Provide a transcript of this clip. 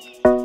Bye.